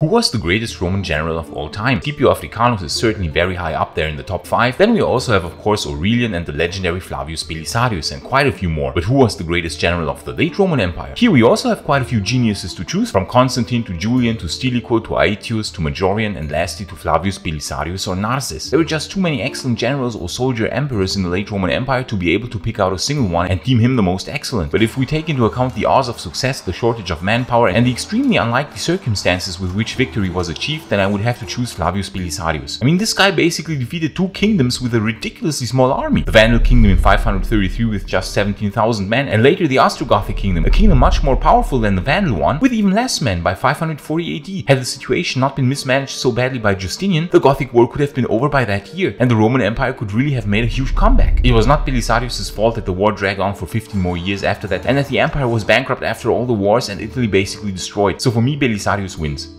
Who was the greatest Roman general of all time? Scipio Africanus is certainly very high up there in the top 5. Then we also have of course Aurelian and the legendary Flavius Belisarius and quite a few more. But who was the greatest general of the late Roman Empire? Here we also have quite a few geniuses to choose from Constantine to Julian to Stilicho to Aetius to Majorian and lastly to Flavius Belisarius or Narses. There were just too many excellent generals or soldier emperors in the late Roman Empire to be able to pick out a single one and deem him the most excellent. But if we take into account the odds of success, the shortage of manpower and the extremely unlikely circumstances with which which victory was achieved, then I would have to choose Flavius Belisarius. I mean, this guy basically defeated two kingdoms with a ridiculously small army. The Vandal kingdom in 533 with just 17,000 men, and later the Ostrogothic kingdom, a kingdom much more powerful than the Vandal one, with even less men by 540 AD. Had the situation not been mismanaged so badly by Justinian, the Gothic war could have been over by that year, and the Roman Empire could really have made a huge comeback. It was not Belisarius' fault that the war dragged on for 15 more years after that, and that the empire was bankrupt after all the wars and Italy basically destroyed. So for me, Belisarius wins.